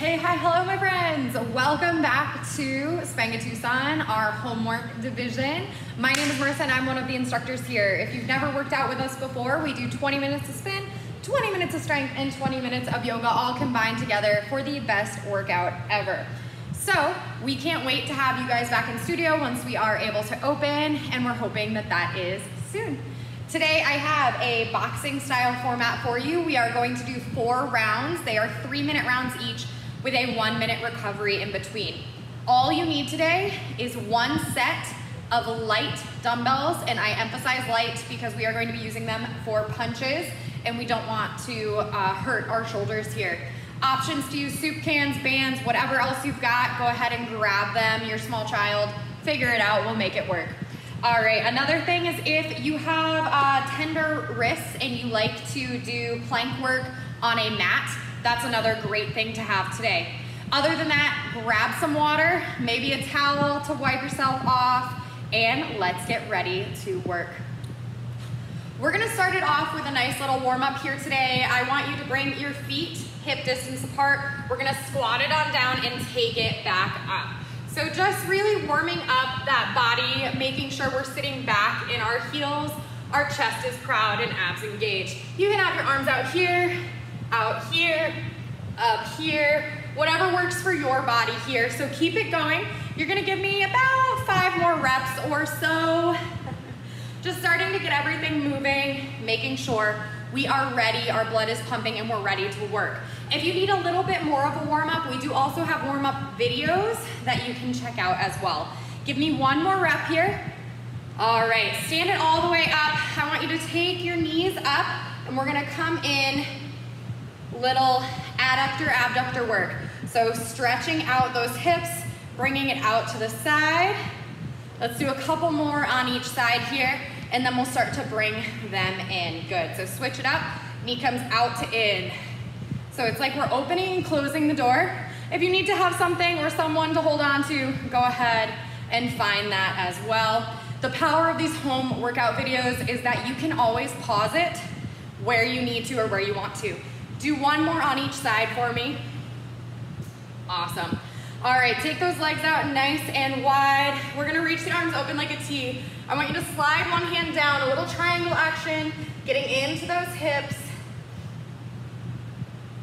Hey, hi, hello, my friends. Welcome back to Spenga Tucson, our homework division. My name is Marisa and I'm one of the instructors here. If you've never worked out with us before, we do 20 minutes of spin, 20 minutes of strength, and 20 minutes of yoga all combined together for the best workout ever. So we can't wait to have you guys back in studio once we are able to open and we're hoping that that is soon. Today I have a boxing style format for you. We are going to do four rounds. They are three minute rounds each with a one minute recovery in between. All you need today is one set of light dumbbells, and I emphasize light because we are going to be using them for punches and we don't want to uh, hurt our shoulders here. Options to use soup cans, bands, whatever else you've got, go ahead and grab them. Your small child, figure it out, we'll make it work. All right, another thing is if you have uh, tender wrists and you like to do plank work on a mat, that's another great thing to have today. Other than that, grab some water, maybe a towel to wipe yourself off, and let's get ready to work. We're gonna start it off with a nice little warm up here today. I want you to bring your feet hip distance apart. We're gonna squat it on down and take it back up. So just really warming up that body, making sure we're sitting back in our heels, our chest is proud and abs engaged. You can have your arms out here, out here, up here, whatever works for your body here. So keep it going. You're gonna give me about five more reps or so. Just starting to get everything moving, making sure we are ready, our blood is pumping and we're ready to work. If you need a little bit more of a warm up, we do also have warm up videos that you can check out as well. Give me one more rep here. All right, stand it all the way up. I want you to take your knees up and we're gonna come in little adductor, abductor work. So stretching out those hips, bringing it out to the side. Let's do a couple more on each side here, and then we'll start to bring them in. Good, so switch it up. Knee comes out to in. So it's like we're opening and closing the door. If you need to have something or someone to hold on to, go ahead and find that as well. The power of these home workout videos is that you can always pause it where you need to or where you want to. Do one more on each side for me. Awesome. All right, take those legs out nice and wide. We're gonna reach the arms open like a T. I want you to slide one hand down, a little triangle action, getting into those hips.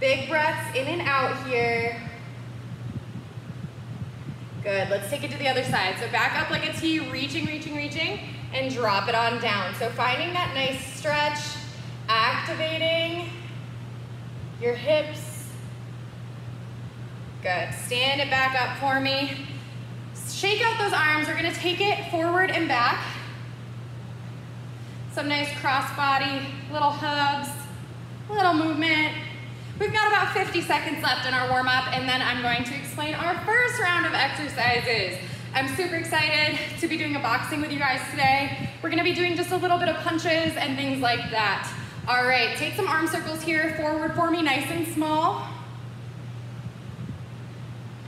Big breaths in and out here. Good, let's take it to the other side. So back up like a T, reaching, reaching, reaching, and drop it on down. So finding that nice stretch, activating, your hips. Good, stand it back up for me. Shake out those arms, we're gonna take it forward and back. Some nice cross body, little hugs, little movement. We've got about 50 seconds left in our warm up and then I'm going to explain our first round of exercises. I'm super excited to be doing a boxing with you guys today. We're gonna be doing just a little bit of punches and things like that. All right, take some arm circles here, forward for me, nice and small.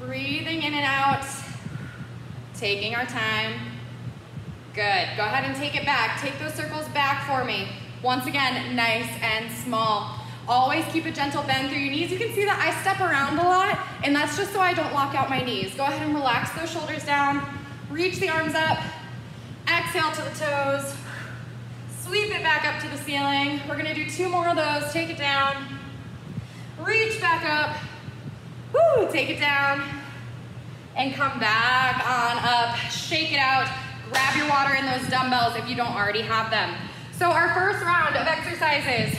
Breathing in and out, taking our time. Good, go ahead and take it back. Take those circles back for me. Once again, nice and small. Always keep a gentle bend through your knees. You can see that I step around a lot, and that's just so I don't lock out my knees. Go ahead and relax those shoulders down. Reach the arms up. Exhale to the toes. Sweep it back up to the ceiling. We're gonna do two more of those. Take it down. Reach back up. Woo, take it down. And come back on up. Shake it out. Grab your water and those dumbbells if you don't already have them. So our first round of exercises.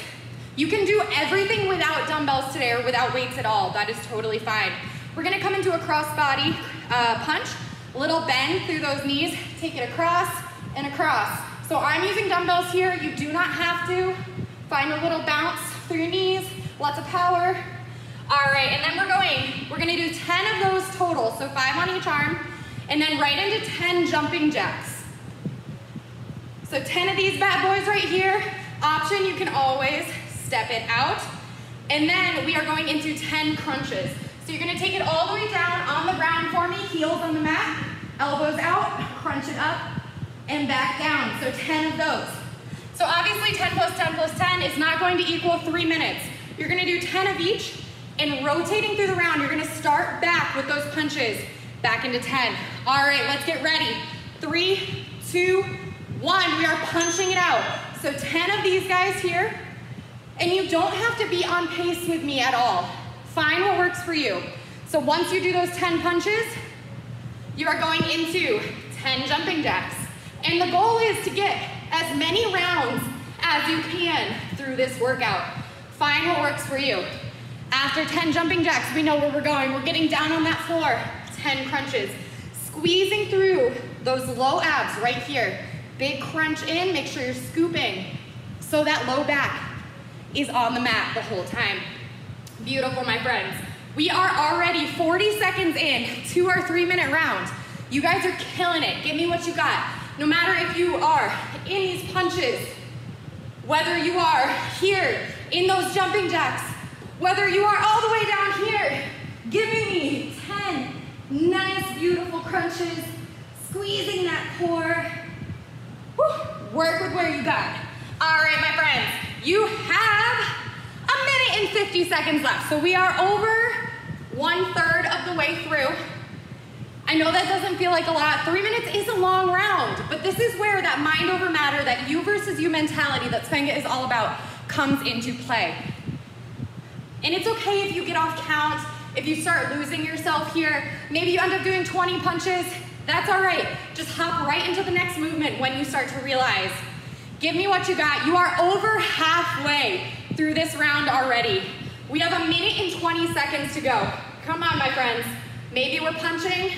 You can do everything without dumbbells today or without weights at all. That is totally fine. We're gonna come into a cross body uh, punch. Little bend through those knees. Take it across and across. So I'm using dumbbells here. You do not have to. Find a little bounce through your knees, lots of power. All right, and then we're going, we're gonna do 10 of those total, so five on each arm, and then right into 10 jumping jacks. So 10 of these bad boys right here. Option, you can always step it out. And then we are going into 10 crunches. So you're gonna take it all the way down on the ground for me, heels on the mat, elbows out, crunch it up, and back down. So 10 of those. So obviously 10 plus 10 plus 10 is not going to equal three minutes. You're gonna do 10 of each, And rotating through the round, you're gonna start back with those punches, back into 10. All right, let's get ready. Three, two, one. We are punching it out. So 10 of these guys here, and you don't have to be on pace with me at all. Find what works for you. So once you do those 10 punches, you are going into 10 jumping jacks. And the goal is to get as many rounds as you can through this workout. Find what works for you. After 10 jumping jacks, we know where we're going. We're getting down on that floor, 10 crunches. Squeezing through those low abs right here. Big crunch in, make sure you're scooping so that low back is on the mat the whole time. Beautiful, my friends. We are already 40 seconds in to our three minute round. You guys are killing it. Give me what you got. No matter if you are in these punches, whether you are here in those jumping jacks, whether you are all the way down here, giving me 10 nice, beautiful crunches, squeezing that core. Work with where you got. All right, my friends, you have a minute and 50 seconds left. So we are over one third of the way through. I know that doesn't feel like a lot. Three minutes is a long round, but this is where that mind over matter, that you versus you mentality that Spenga is all about, comes into play. And it's okay if you get off count, if you start losing yourself here. Maybe you end up doing 20 punches. That's all right. Just hop right into the next movement when you start to realize. Give me what you got. You are over halfway through this round already. We have a minute and 20 seconds to go. Come on, my friends. Maybe we're punching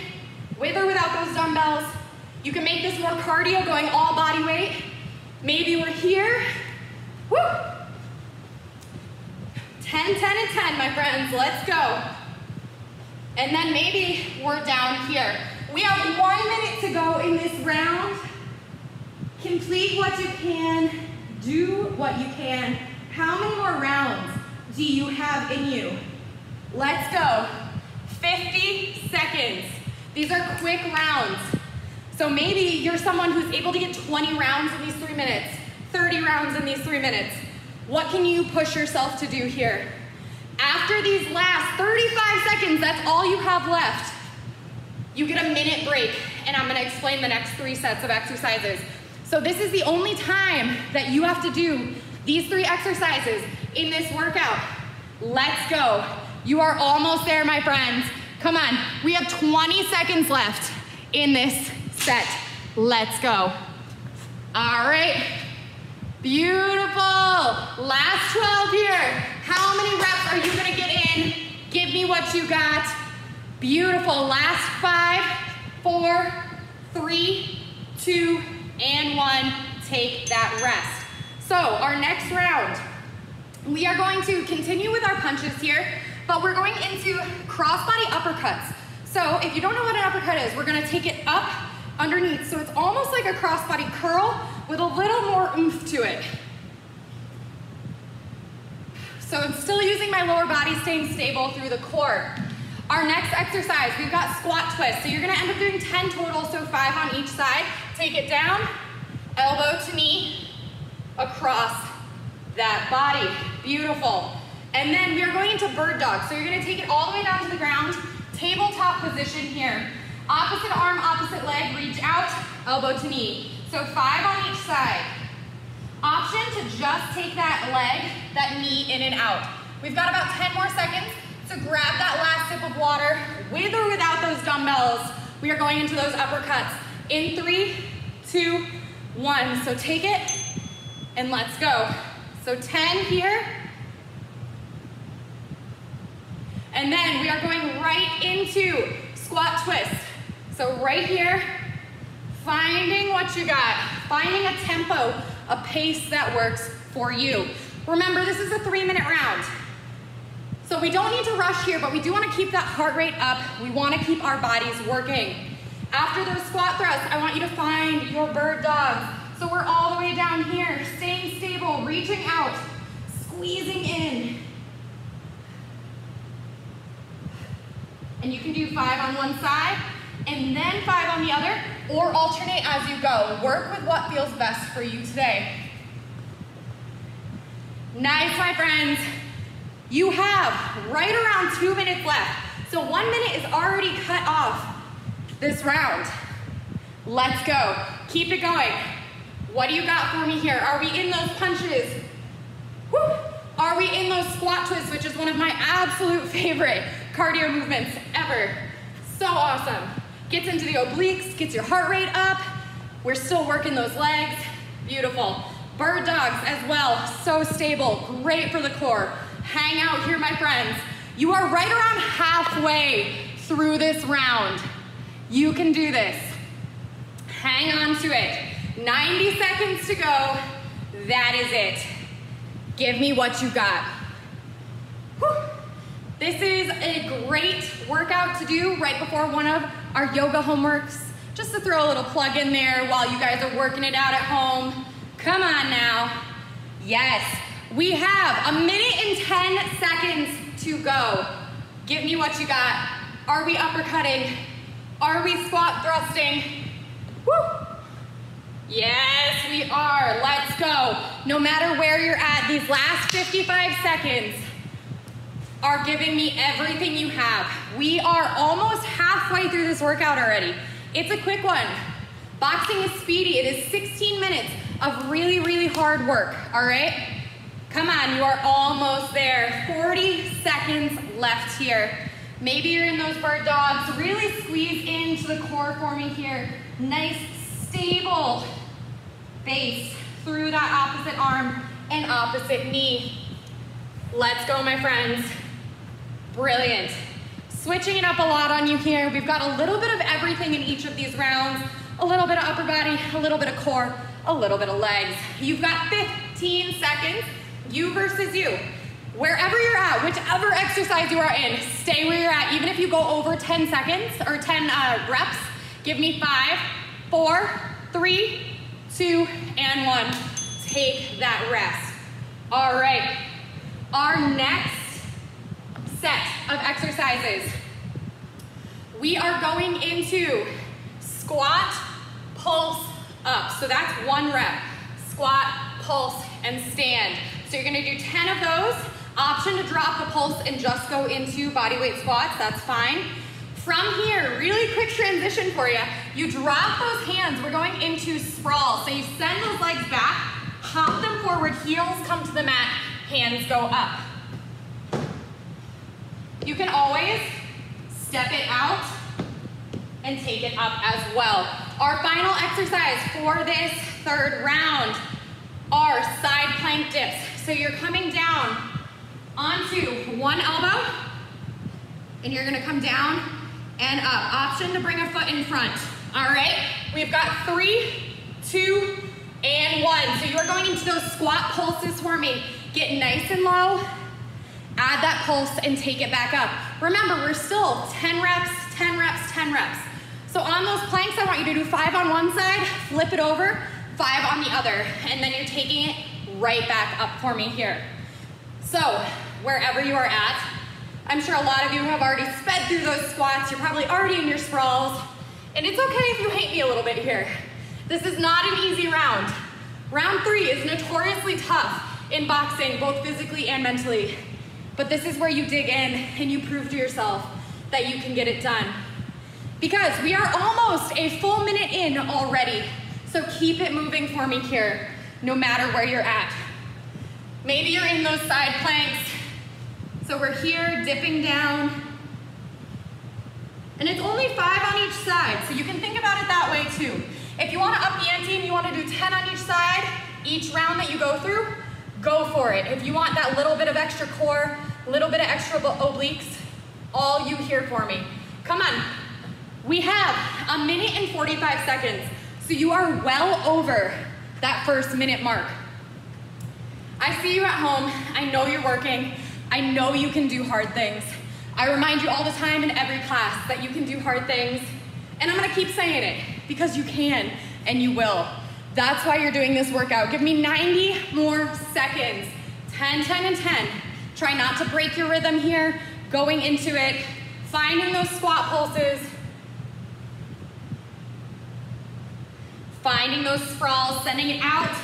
with or without those dumbbells. You can make this more cardio, going all body weight. Maybe we're here. Woo! 10, 10, and 10, my friends. Let's go. And then maybe we're down here. We have one minute to go in this round. Complete what you can. Do what you can. How many more rounds do you have in you? Let's go. 50 seconds. These are quick rounds. So maybe you're someone who's able to get 20 rounds in these three minutes, 30 rounds in these three minutes. What can you push yourself to do here? After these last 35 seconds, that's all you have left. You get a minute break, and I'm gonna explain the next three sets of exercises. So this is the only time that you have to do these three exercises in this workout. Let's go. You are almost there, my friends. Come on, we have 20 seconds left in this set. Let's go. All right, beautiful. Last 12 here. How many reps are you gonna get in? Give me what you got. Beautiful, last five, four, three, two, and one. Take that rest. So our next round, we are going to continue with our punches here, but we're going into crossbody uppercuts. So if you don't know what an uppercut is, we're gonna take it up underneath. So it's almost like a crossbody curl with a little more oomph to it. So I'm still using my lower body staying stable through the core. Our next exercise, we've got squat twist. So you're gonna end up doing 10 total, so five on each side. Take it down, elbow to knee, across that body. Beautiful. And then we are going into bird dog. So you're gonna take it all the way down to the ground, tabletop position here. Opposite arm, opposite leg, reach out, elbow to knee. So five on each side. Option to just take that leg, that knee in and out. We've got about 10 more seconds, so grab that last sip of water, with or without those dumbbells. We are going into those uppercuts. In three, two, one. So take it, and let's go. So 10 here. And then we are going right into squat twist. So right here, finding what you got, finding a tempo, a pace that works for you. Remember, this is a three minute round. So we don't need to rush here, but we do wanna keep that heart rate up. We wanna keep our bodies working. After those squat thrusts, I want you to find your bird dog. So we're all the way down here, staying stable, reaching out, squeezing in. And you can do five on one side, and then five on the other, or alternate as you go. Work with what feels best for you today. Nice, my friends. You have right around two minutes left. So one minute is already cut off this round. Let's go. Keep it going. What do you got for me here? Are we in those punches? Woo. Are we in those squat twists, which is one of my absolute favorite cardio movements ever. So awesome. Gets into the obliques, gets your heart rate up. We're still working those legs. Beautiful. Bird dogs as well, so stable, great for the core. Hang out here, my friends. You are right around halfway through this round. You can do this. Hang on to it. 90 seconds to go. That is it. Give me what you got. Whew. This is a great workout to do right before one of our yoga homeworks. Just to throw a little plug in there while you guys are working it out at home. Come on now. Yes, we have a minute and 10 seconds to go. Give me what you got. Are we uppercutting? Are we squat thrusting? Woo! Yes, we are. Let's go. No matter where you're at, these last 55 seconds are giving me everything you have. We are almost halfway through this workout already. It's a quick one. Boxing is speedy. It is 16 minutes of really, really hard work, all right? Come on, you are almost there. 40 seconds left here. Maybe you're in those bird dogs. Really squeeze into the core for me here. Nice, stable base through that opposite arm and opposite knee. Let's go, my friends. Brilliant. Switching it up a lot on you here. We've got a little bit of everything in each of these rounds. A little bit of upper body, a little bit of core, a little bit of legs. You've got 15 seconds, you versus you. Wherever you're at, whichever exercise you are in, stay where you're at. Even if you go over 10 seconds or 10 uh, reps, give me five, four, three, two, and one. Take that rest. All right, our next set of exercises. We are going into squat, pulse, up. So that's one rep. Squat, pulse, and stand. So you're gonna do 10 of those. Option to drop the pulse and just go into bodyweight squats, that's fine. From here, really quick transition for you. You drop those hands, we're going into sprawl. So you send those legs back, hop them forward, heels come to the mat, hands go up. You can always step it out and take it up as well. Our final exercise for this third round are side plank dips. So you're coming down onto one elbow, and you're gonna come down and up. Option to bring a foot in front. All right, we've got three, two, and one. So you're going into those squat pulses for me. Get nice and low, add that pulse, and take it back up. Remember, we're still 10 reps, 10 reps, 10 reps. So on those planks, I want you to do five on one side, flip it over, five on the other, and then you're taking it right back up for me here. So wherever you are at, I'm sure a lot of you have already sped through those squats. You're probably already in your sprawls. And it's okay if you hate me a little bit here. This is not an easy round. Round three is notoriously tough in boxing, both physically and mentally. But this is where you dig in and you prove to yourself that you can get it done. Because we are almost a full minute in already. So keep it moving for me here, no matter where you're at. Maybe you're in those side planks. So we're here, dipping down. And it's only five on each side, so you can think about it that way too. If you wanna up the ante and you wanna do 10 on each side, each round that you go through, go for it. If you want that little bit of extra core, little bit of extra obliques, all you here for me. Come on. We have a minute and 45 seconds, so you are well over that first minute mark. I see you at home. I know you're working. I know you can do hard things. I remind you all the time in every class that you can do hard things. And I'm gonna keep saying it because you can and you will. That's why you're doing this workout. Give me 90 more seconds. 10, 10, and 10. Try not to break your rhythm here. Going into it, finding those squat pulses, finding those sprawls, sending it out,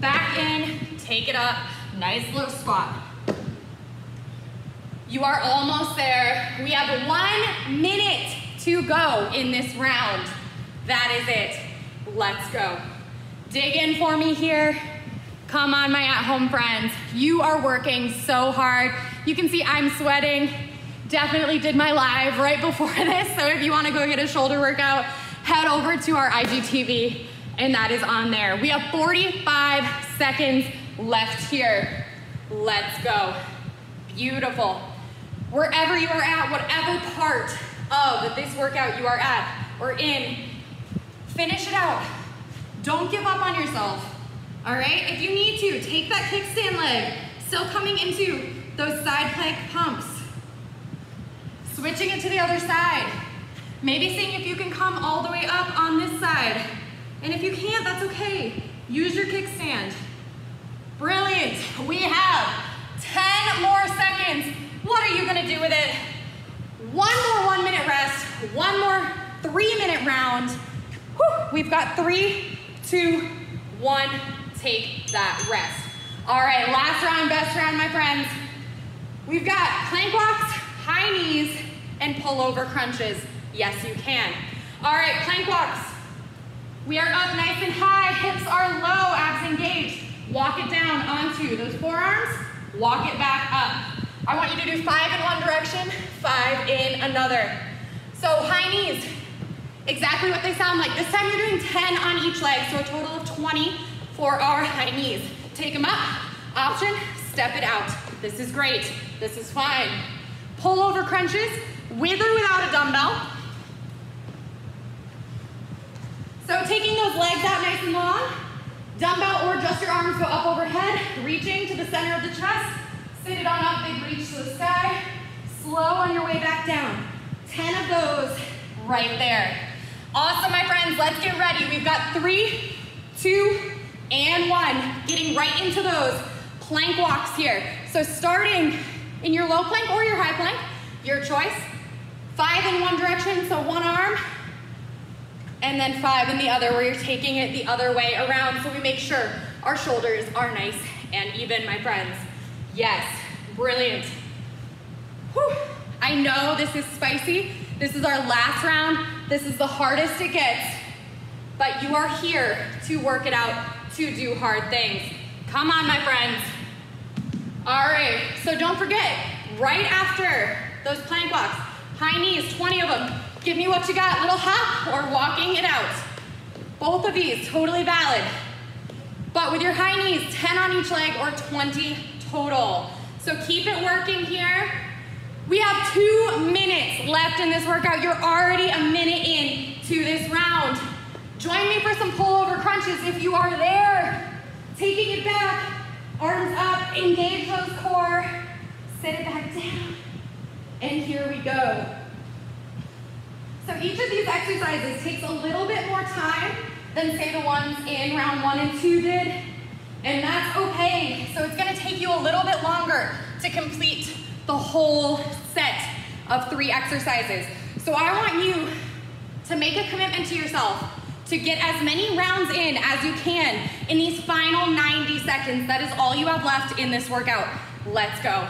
back in, take it up, nice low squat. You are almost there. We have one minute to go in this round. That is it. Let's go. Dig in for me here. Come on, my at-home friends. You are working so hard. You can see I'm sweating. Definitely did my live right before this, so if you wanna go get a shoulder workout, head over to our IGTV, and that is on there. We have 45 seconds left here. Let's go. Beautiful. Wherever you are at, whatever part of this workout you are at or in, finish it out. Don't give up on yourself. All right, if you need to, take that kickstand leg, still coming into those side plank pumps. Switching it to the other side. Maybe seeing if you can come all the way up on this side. And if you can't, that's okay. Use your kickstand. Brilliant. We have 10 more seconds. What are you gonna do with it? One more one minute rest, one more three minute round. Whew. We've got three, two, one, take that rest. All right, last round, best round, my friends. We've got plank walks, high knees, and pullover crunches. Yes, you can. All right, plank walks. We are up nice and high, hips are low, abs engaged. Walk it down onto those forearms, walk it back up. I want you to do five in one direction, five in another. So high knees, exactly what they sound like. This time you're doing 10 on each leg, so a total of 20 for our high knees. Take them up, option, step it out. This is great, this is fine. Pull over crunches, with or without a dumbbell. So taking those legs out nice and long, dumbbell or just your arms go up overhead, reaching to the center of the chest, sit it on up, big reach to the sky, slow on your way back down. 10 of those right there. Awesome, my friends, let's get ready. We've got three, two, and one. Getting right into those plank walks here. So starting in your low plank or your high plank, your choice. Five in one direction, so one arm, and then five in the other where you're taking it the other way around so we make sure our shoulders are nice and even, my friends. Yes, brilliant. Whew. I know this is spicy. This is our last round. This is the hardest it gets, but you are here to work it out to do hard things. Come on, my friends. All right, so don't forget, right after those plank walks, high knees, 20 of them. Give me what you got, little hop or walking it out. Both of these, totally valid. But with your high knees, 10 on each leg or 20 total. So keep it working here. We have two minutes left in this workout. You're already a minute in to this round. Join me for some pullover crunches if you are there. Taking it back, arms up, engage those core, sit it back down, and here we go. So each of these exercises takes a little bit more time than say the ones in round one and two did, and that's okay. So it's gonna take you a little bit longer to complete the whole set of three exercises. So I want you to make a commitment to yourself to get as many rounds in as you can in these final 90 seconds. That is all you have left in this workout. Let's go.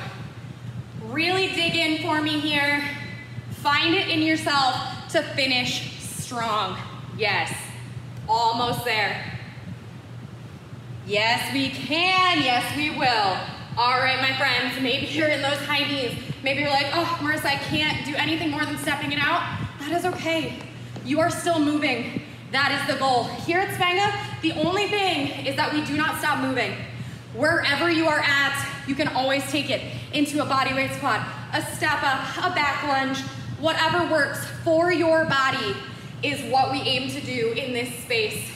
Really dig in for me here. Find it in yourself to finish strong. Yes, almost there. Yes, we can. Yes, we will. All right, my friends, maybe you're in those high knees. Maybe you're like, oh, Marisa, I can't do anything more than stepping it out. That is okay. You are still moving. That is the goal. Here at Spenga, the only thing is that we do not stop moving. Wherever you are at, you can always take it into a bodyweight squat, a step up, a back lunge, whatever works for your body is what we aim to do in this space.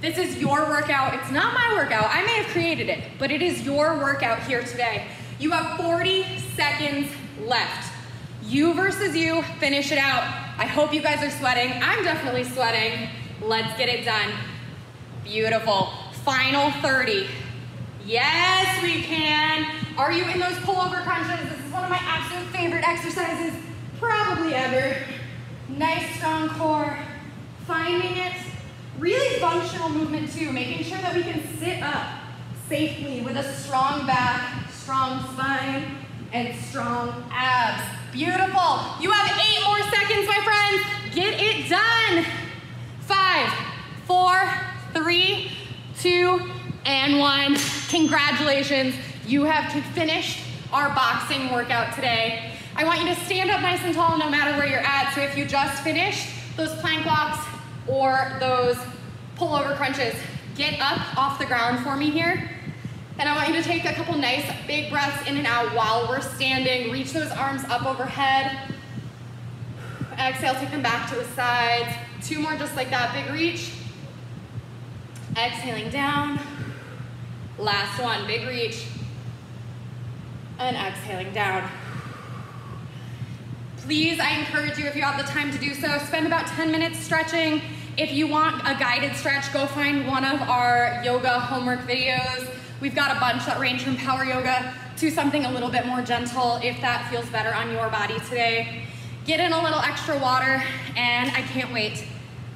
This is your workout. It's not my workout. I may have created it, but it is your workout here today. You have 40 seconds left. You versus you, finish it out. I hope you guys are sweating. I'm definitely sweating. Let's get it done. Beautiful. Final 30. Yes, we can. Are you in those pullover crunches? This is one of my absolute favorite exercises, probably ever. Nice strong core. Finding it. Really functional movement too, making sure that we can sit up safely with a strong back, strong spine. And strong abs. Beautiful. You have eight more seconds, my friends. Get it done. Five, four, three, two, and one. Congratulations. You have finished our boxing workout today. I want you to stand up nice and tall no matter where you're at. So if you just finished those plank walks or those pullover crunches, get up off the ground for me here. And I want you to take a couple nice big breaths in and out while we're standing. Reach those arms up overhead. Exhale, take them back to the sides. Two more just like that, big reach. Exhaling down. Last one, big reach. And exhaling down. Please, I encourage you, if you have the time to do so, spend about 10 minutes stretching. If you want a guided stretch, go find one of our yoga homework videos. We've got a bunch that range from power yoga to something a little bit more gentle if that feels better on your body today. Get in a little extra water, and I can't wait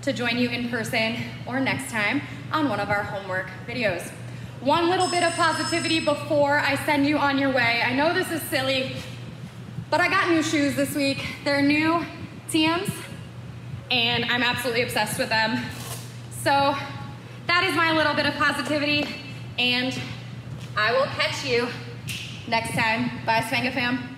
to join you in person or next time on one of our homework videos. One little bit of positivity before I send you on your way. I know this is silly, but I got new shoes this week. They're new TMs, and I'm absolutely obsessed with them. So that is my little bit of positivity and I will catch you next time. Bye, Spenga fam.